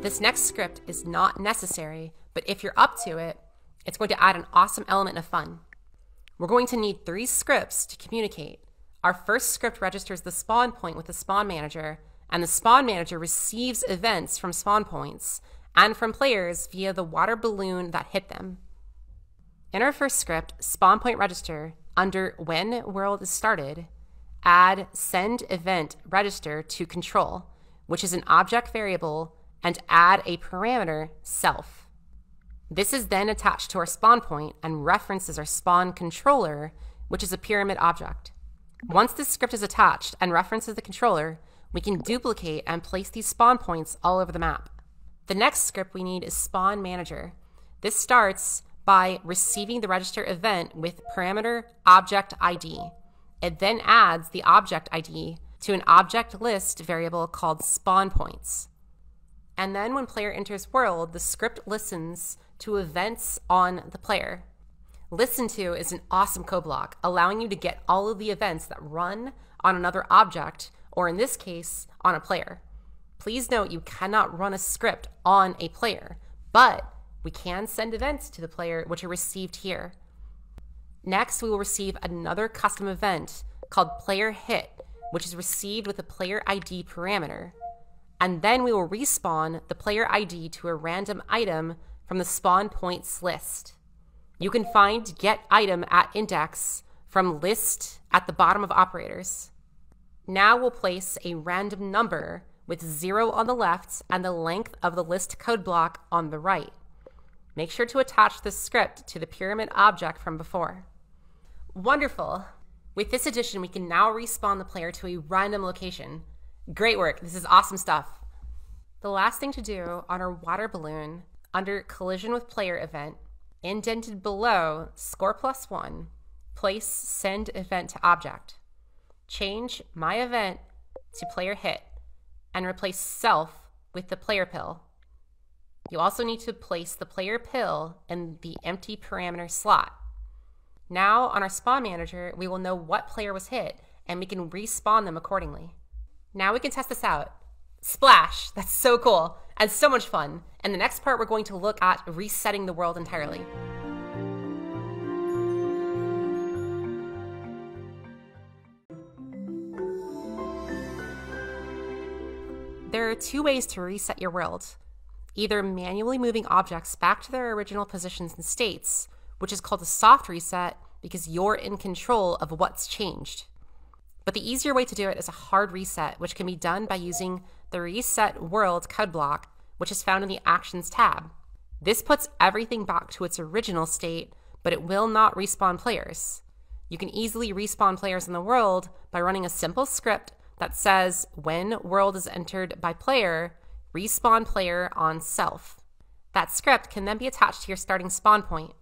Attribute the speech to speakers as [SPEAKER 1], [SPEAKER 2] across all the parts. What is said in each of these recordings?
[SPEAKER 1] This next script is not necessary, but if you're up to it, it's going to add an awesome element of fun. We're going to need three scripts to communicate. Our first script registers the spawn point with the spawn manager, and the spawn manager receives events from spawn points and from players via the water balloon that hit them. In our first script, spawn point register, under when world is started, add send event register to control, which is an object variable, and add a parameter self. This is then attached to our spawn point and references our spawn controller, which is a pyramid object. Once this script is attached and references the controller, we can duplicate and place these spawn points all over the map. The next script we need is spawn manager. This starts by receiving the register event with parameter object ID. It then adds the object ID to an object list variable called spawn points. And then when player enters world, the script listens to events on the player. Listen to is an awesome code block, allowing you to get all of the events that run on another object, or in this case, on a player. Please note you cannot run a script on a player, but we can send events to the player which are received here. Next, we will receive another custom event called player hit, which is received with a player ID parameter. And then we will respawn the player ID to a random item from the spawn points list. You can find get item at index from list at the bottom of operators. Now we'll place a random number with zero on the left and the length of the list code block on the right. Make sure to attach the script to the pyramid object from before. Wonderful. With this addition, we can now respawn the player to a random location. Great work. This is awesome stuff. The last thing to do on our water balloon under collision with player event, indented below score plus one, place send event to object. Change my event to player hit and replace self with the player pill. You also need to place the player pill in the empty parameter slot. Now on our spawn manager, we will know what player was hit and we can respawn them accordingly. Now we can test this out. Splash! That's so cool and so much fun. And the next part, we're going to look at resetting the world entirely. There are two ways to reset your world either manually moving objects back to their original positions and states, which is called a soft reset because you're in control of what's changed. But the easier way to do it is a hard reset, which can be done by using the Reset World code block, which is found in the Actions tab. This puts everything back to its original state, but it will not respawn players. You can easily respawn players in the world by running a simple script that says when world is entered by player, respawn player on self. That script can then be attached to your starting spawn point.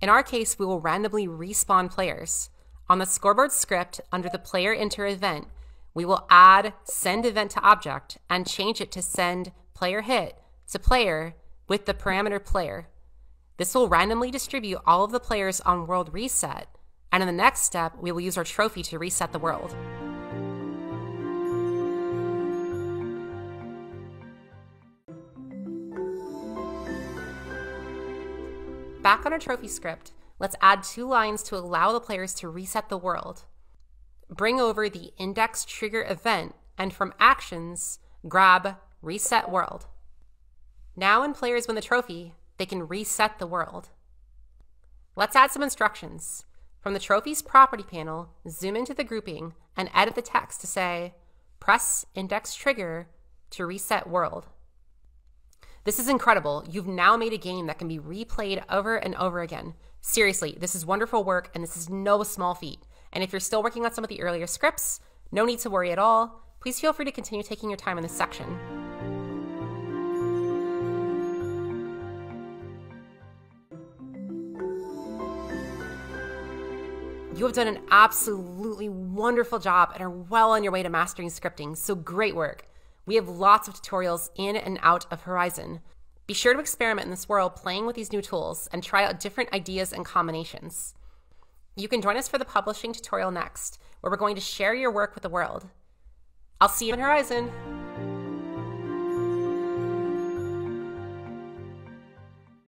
[SPEAKER 1] In our case, we will randomly respawn players. On the scoreboard script, under the player enter event, we will add send event to object and change it to send player hit to player with the parameter player. This will randomly distribute all of the players on world reset, and in the next step, we will use our trophy to reset the world. Back on our trophy script, let's add two lines to allow the players to reset the world bring over the index trigger event, and from actions, grab reset world. Now when players win the trophy, they can reset the world. Let's add some instructions. From the trophy's property panel, zoom into the grouping and edit the text to say, press index trigger to reset world. This is incredible. You've now made a game that can be replayed over and over again. Seriously, this is wonderful work and this is no small feat. And if you're still working on some of the earlier scripts, no need to worry at all. Please feel free to continue taking your time in this section. You have done an absolutely wonderful job and are well on your way to mastering scripting, so great work. We have lots of tutorials in and out of Horizon. Be sure to experiment in this world playing with these new tools and try out different ideas and combinations. You can join us for the publishing tutorial next, where we're going to share your work with the world. I'll see you on Horizon.